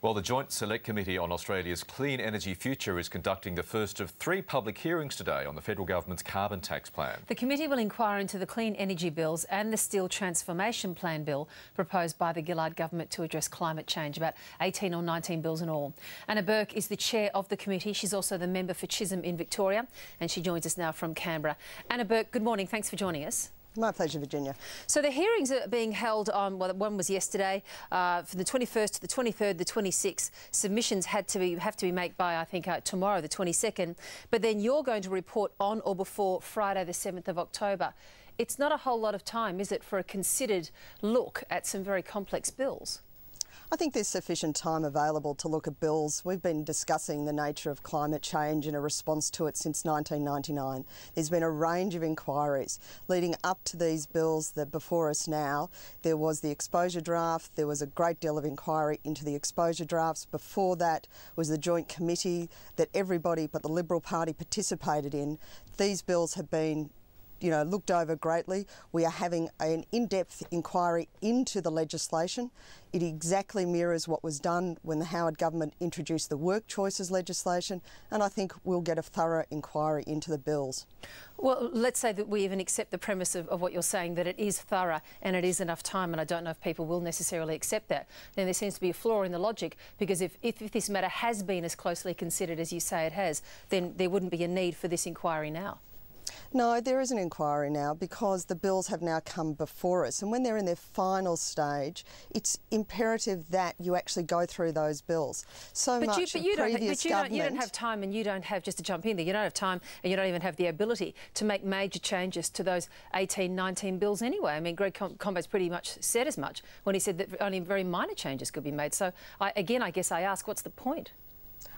Well, the Joint Select Committee on Australia's Clean Energy Future is conducting the first of three public hearings today on the federal government's carbon tax plan. The committee will inquire into the clean energy bills and the Steel Transformation Plan bill proposed by the Gillard government to address climate change, about 18 or 19 bills in all. Anna Burke is the chair of the committee. She's also the member for Chisholm in Victoria, and she joins us now from Canberra. Anna Burke, good morning. Thanks for joining us. My pleasure, Virginia. So the hearings are being held on, well, one was yesterday, uh, from the 21st to the 23rd, the 26th. Submissions had to be have to be made by, I think, uh, tomorrow, the 22nd. But then you're going to report on or before Friday, the 7th of October. It's not a whole lot of time, is it, for a considered look at some very complex bills? I think there's sufficient time available to look at bills. We've been discussing the nature of climate change and a response to it since 1999. There's been a range of inquiries leading up to these bills that before us now. There was the exposure draft, there was a great deal of inquiry into the exposure drafts. Before that was the joint committee that everybody but the Liberal Party participated in. These bills have been you know, looked over greatly. We are having an in-depth inquiry into the legislation. It exactly mirrors what was done when the Howard government introduced the work choices legislation, and I think we'll get a thorough inquiry into the bills. Well, let's say that we even accept the premise of, of, what you're saying, that it is thorough and it is enough time, and I don't know if people will necessarily accept that. Then there seems to be a flaw in the logic, because if, if, if this matter has been as closely considered as you say it has, then there wouldn't be a need for this inquiry now. No, there is an inquiry now because the bills have now come before us. And when they're in their final stage, it's imperative that you actually go through those bills. So but much you, but you don't, but you don't, you don't have time and you don't have, just to jump in there, you don't have time and you don't even have the ability to make major changes to those 18, 19 bills anyway. I mean, Greg Combet's pretty much said as much when he said that only very minor changes could be made. So I, again, I guess I ask, what's the point?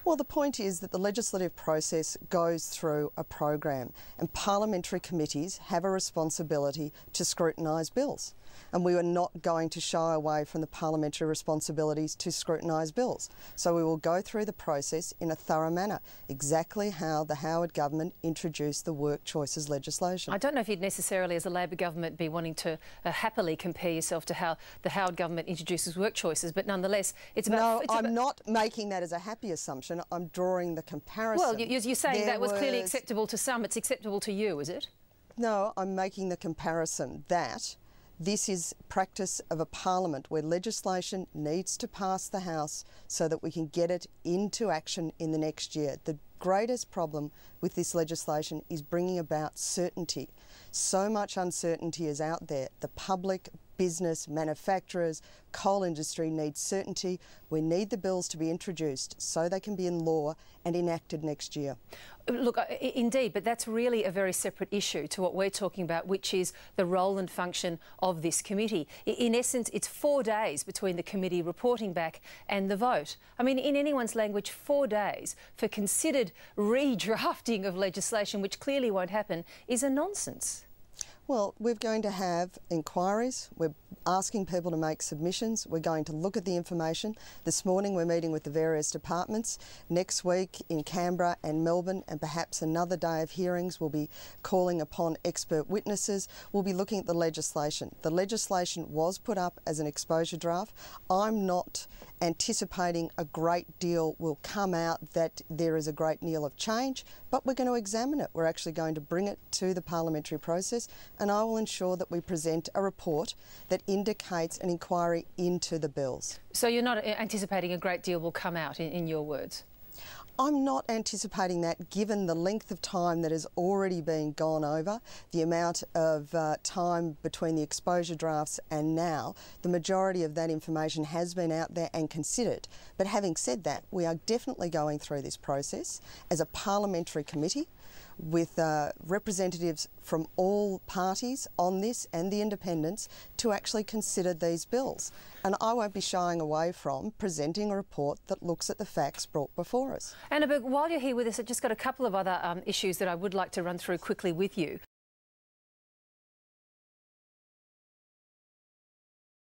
Well, the point is that the legislative process goes through a program, and parliamentary committees have a responsibility to scrutinise bills and we are not going to shy away from the parliamentary responsibilities to scrutinise bills. So we will go through the process in a thorough manner, exactly how the Howard government introduced the work choices legislation. I don't know if you'd necessarily, as a Labor government, be wanting to uh, happily compare yourself to how the Howard government introduces work choices, but nonetheless, it's about... No, it's I'm about... not making that as a happy assumption. I'm drawing the comparison. Well, you're saying there that was, was clearly acceptable to some. It's acceptable to you, is it? No, I'm making the comparison that this is practice of a parliament where legislation needs to pass the House so that we can get it into action in the next year. The greatest problem with this legislation is bringing about certainty. So much uncertainty is out there. The public, business, manufacturers, coal industry need certainty. We need the bills to be introduced so they can be in law and enacted next year. Look, indeed, but that's really a very separate issue to what we're talking about, which is the role and function of this committee. In essence, it's four days between the committee reporting back and the vote. I mean, in anyone's language, four days for considered redrafting of legislation, which clearly won't happen, is a nonsense. Well, we're going to have inquiries. We're asking people to make submissions. We're going to look at the information. This morning we're meeting with the various departments. Next week in Canberra and Melbourne and perhaps another day of hearings we'll be calling upon expert witnesses. We'll be looking at the legislation. The legislation was put up as an exposure draft. I'm not anticipating a great deal will come out that there is a great deal of change, but we're going to examine it. We're actually going to bring it to the parliamentary process and I will ensure that we present a report that indicates an inquiry into the bills. So you're not anticipating a great deal will come out, in, in your words? I'm not anticipating that given the length of time that has already been gone over, the amount of uh, time between the exposure drafts and now, the majority of that information has been out there and considered. But having said that, we are definitely going through this process as a parliamentary committee with uh, representatives from all parties on this and the independents to actually consider these bills. And I won't be shying away from presenting a report that looks at the facts brought before us. Anna, but while you're here with us, I've just got a couple of other um, issues that I would like to run through quickly with you.